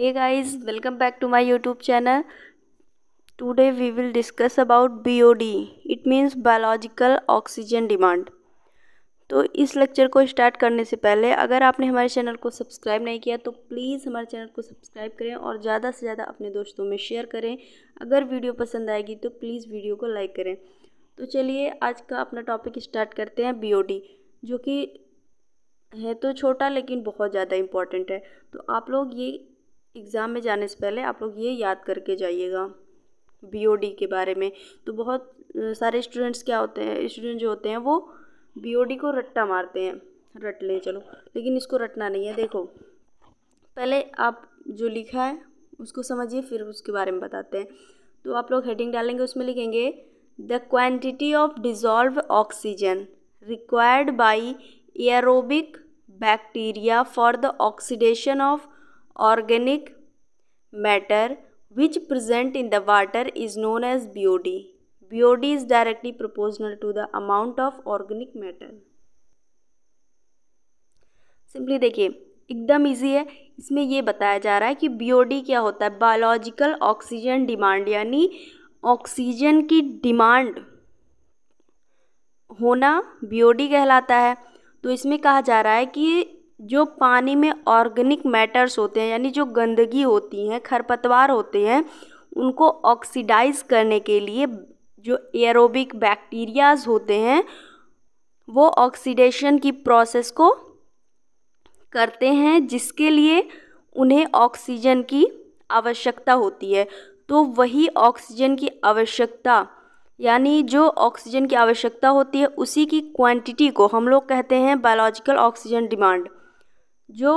hey guys, welcome back to my youtube channel. Today we will discuss about BOD it means biological oxygen demand. तो इस lecture को start करने से पहले, अगर आपने हमारे चैनल को सब्सक्राइब नहीं किया तो प्लीज़ हमारे चैनल को सब्सक्राइब करें और ज़्यादा से ज़्यादा अपने दोस्तों में शेयर करें। अगर वीडियो पसंद आएगी तो प्लीज़ वीडियो को लाइक करें। तो चलिए, आज का अपना टॉपिक स्टार्ट करते हैं BOD जो कि है तो छोटा लेकिन बहुत ज़्यादा इंपॉर्टेंट है। तो आप लोग ये एग्ज़ाम में जाने से पहले आप लोग ये याद करके जाइएगा BOD के बारे में। तो बहुत सारे स्टूडेंट्स क्या होते हैं स्टूडेंट जो होते हैं वो BOD को रट्टा मारते हैं। रट लें, चलो। लेकिन इसको रटना नहीं है, देखो। पहले आप जो लिखा है, उसको समझिए, फिर उसके बारे में बताते हैं। तो आप लोग हेडिंग डालेंगे, उसमें लिखेंगे the quantity of dissolve oxygen required by aerobic bacteria for the oxidation of organic matter which present in the water is known as BOD. BOD is directly proportional to the amount of organic matter. Simply देखिए एकदम easy है इसमें ये बताया जा रहा है कि बीओडी क्या होता है बायोलॉजिकल ऑक्सीजन डिमांड यानी ऑक्सीजन की डिमांड होना बीओडी कहलाता है तो इसमें कहा जा रहा है कि जो पानी में ऑर्गेनिक मैटर्स होते हैं, यानी जो गंदगी होती हैं, खरपतवार होते हैं, उनको ऑक्सीडाइज करने के लिए जो एरोबिक बैक्टीरियाज होते हैं, वो ऑक्सीडेशन की प्रोसेस को करते हैं, जिसके लिए उन्हें ऑक्सीजन की आवश्यकता होती है। तो वही ऑक्सीजन की आवश्यकता, यानी जो ऑक्सीजन की आवश्यकता होती है, उसी की क्वांटिटी को हम लोग कहते हैं बायोलॉजिकल ऑक्सीजन डिमांड जो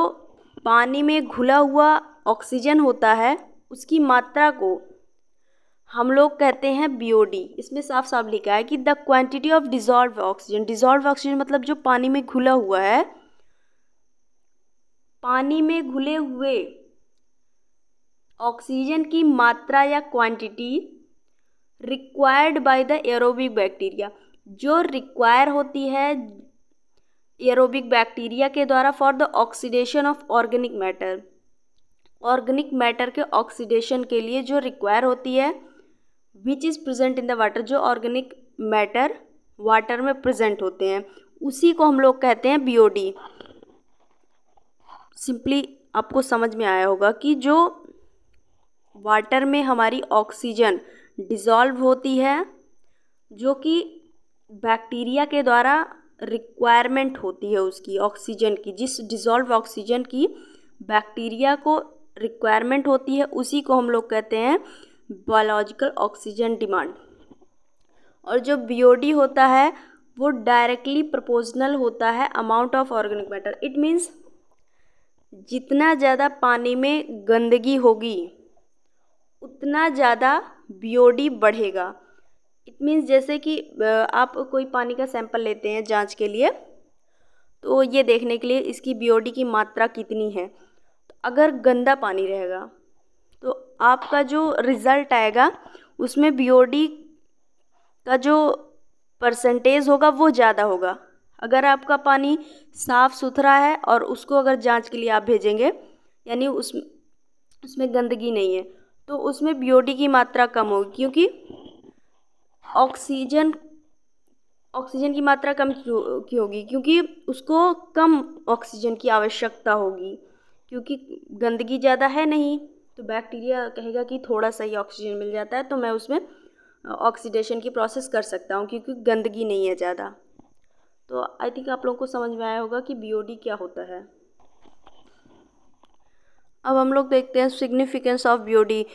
पानी में घुला हुआ ऑक्सीजन होता है, उसकी मात्रा को हम लोग कहते हैं बीओडी इसमें साफ़ साफ़ लिखा है कि the quantity of dissolve oxygen dissolve oxygen मतलब जो पानी में घुला हुआ है, पानी में घुले हुए ऑक्सीजन की मात्रा या quantity required by the aerobic bacteria जो रिक्वायर होती है एरोबिक बैक्टीरिया के द्वारा for the oxidation of organic matter. Organic matter के ऑक्सीडेशन के लिए जो रिक्वायर होती है which is present in the water जो ऑर्गेनिक मैटर वाटर में प्रेजेंट होते हैं, उसी को हम लोग कहते हैं बीओडी सिंपली आपको समझ में आया होगा कि जो वाटर में हमारी ऑक्सीजन डिज़ॉल्व होती है, जो कि बैक्टीरिया के द्वारा रिक्वायरमेंट होती है उसकी ऑक्सीजन की। जिस डिज़ोल्व ऑक्सीजन की बैक्टीरिया को रिक्वायरमेंट होती है, उसी को हम लोग कहते हैं बायोलॉजिकल ऑक्सीजन डिमांड और जो बीओडी होता है, वो डायरेक्टली प्रपोजनल होता है amount of organic matter it means जितना ज़्यादा पानी में गंदगी होगी, उतना ज़्यादा बीओडी बढ़ेगा। इट मीन्स जैसे कि आप कोई पानी का सैंपल लेते हैं जाँच के लिए तो ये देखने के लिए इसकी बीओडी की मात्रा कितनी है। तो अगर गंदा पानी रहेगा तो आपका जो रिज़ल्ट आएगा, उसमें बीओडी का जो परसेंटेज होगा, वो ज़्यादा होगा। अगर आपका पानी साफ़ सुथरा है और उसको अगर जाँच के लिए आप भेजेंगे, यानी उस, उसमें गंदगी नहीं है तो उसमें बीओडी की मात्रा कम होगी, क्योंकि ऑक्सीजन ऑक्सीजन की मात्रा कम की होगी? क्योंकि उसको कम ऑक्सीजन की आवश्यकता होगी। क्योंकि गंदगी ज़्यादा है नहीं तो बैक्टीरिया कहेगा कि थोड़ा सा ही ऑक्सीजन मिल जाता है तो मैं उसमें ऑक्सीडेशन की प्रोसेस कर सकता हूँ, क्योंकि गंदगी नहीं है ज़्यादा। तो आई थिंक आप लोगों को समझ में आया होगा कि बीओडी क्या होता है। अब हम लोग देखते हैं सिग्निफिकेंस ऑफ़ बी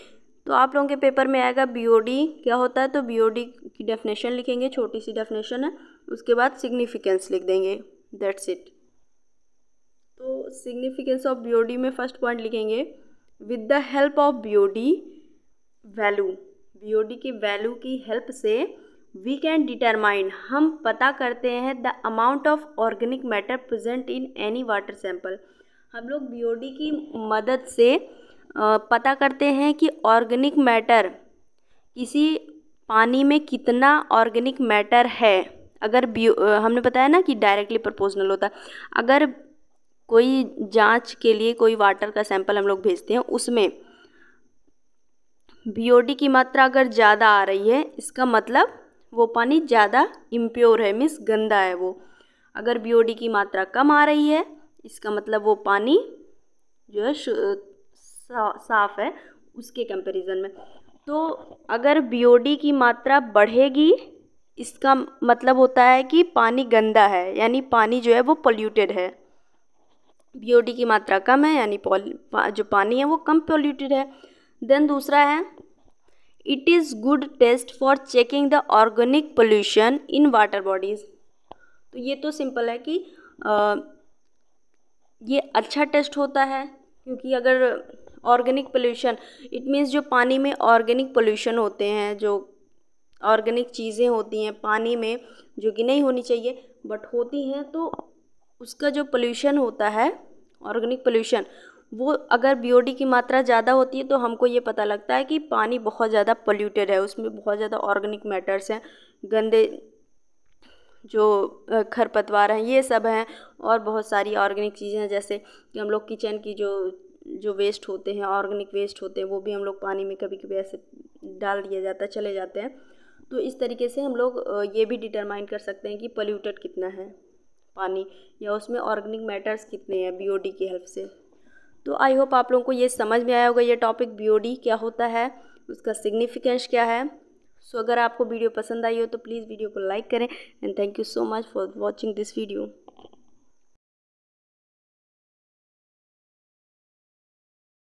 तो आप लोगों के पेपर में आएगा BOD क्या होता है? तो BOD की डेफिनेशन लिखेंगे, छोटी सी डेफिनेशन है, उसके बाद सिग्निफिकेंस लिख देंगे दैट्स इट तो सिग्निफिकेंस ऑफ़ BOD में फ़र्स्ट पॉइंट लिखेंगे with the help of BOD value BOD की वैल्यू की हेल्प से वी कैन डिटरमाइन हम पता करते हैं the amount of organic matter present in any water sample हम लोग बी की मदद से पता करते हैं कि ऑर्गेनिक मैटर किसी पानी में कितना ऑर्गेनिक मैटर है। अगर हमने बताया ना कि डायरेक्टली प्रपोजनल होता है। अगर कोई जाँच के लिए कोई वाटर का सैंपल हम लोग भेजते हैं, उसमें बीओडी की मात्रा अगर ज़्यादा आ रही है, इसका मतलब वो पानी ज़्यादा इम्प्योर है मीन्स गंदा है वो। अगर बी की मात्रा कम आ रही है, इसका मतलब वो पानी जो है साफ़ है उसके कंपैरिजन में। तो अगर बीओडी की मात्रा बढ़ेगी इसका मतलब होता है कि पानी गंदा है यानी पानी जो है वो पोल्यूटेड है। बीओडी की मात्रा कम है यानी जो पानी है वो कम पोल्यूटेड है। देन दूसरा है it is good test for checking the organic pollution in water bodies तो ये तो सिंपल है कि आ, ये अच्छा टेस्ट होता है क्योंकि अगर ऑर्गेनिक पोल्यूशन। इट मीन्स जो पानी में ऑर्गेनिक पोल्यूशन होते हैं, जो ऑर्गेनिक चीज़ें होती हैं पानी में, जो कि नहीं होनी चाहिए बट होती हैं तो उसका जो पोल्यूशन होता है, ऑर्गेनिक पोल्यूशन, वो अगर बी की मात्रा ज़्यादा होती है तो हमको ये पता लगता है कि पानी बहुत ज़्यादा पोल्यूटेड है, उसमें बहुत ज़्यादा ऑर्गेनिक मैटर्स हैं, गंदे जो खरपतवार हैं, ये सब हैं, और बहुत सारी ऑर्गेनिक चीज़ें हैं, जैसे कि हम लोग किचन की जो जो वेस्ट होते हैं ऑर्गेनिक वेस्ट होते हैं वो भी हम लोग पानी में कभी कभी ऐसे डाल दिया जाता है चले जाते हैं। तो इस तरीके से हम लोग ये भी डिटरमाइन कर सकते हैं कि पल्यूटेड कितना है पानी या उसमें ऑर्गेनिक मैटर्स कितने हैं बीओडी की हेल्प से। तो आई होप आप लोगों को ये समझ में आया होगा ये टॉपिक बीओडी क्या होता है उसका सिग्निफिकेंस क्या है। सो so, अगर आपको वीडियो पसंद आई हो तो प्लीज़ वीडियो को लाइक करें and thank you so much for watching this video